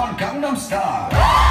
Opern Gangnam Style.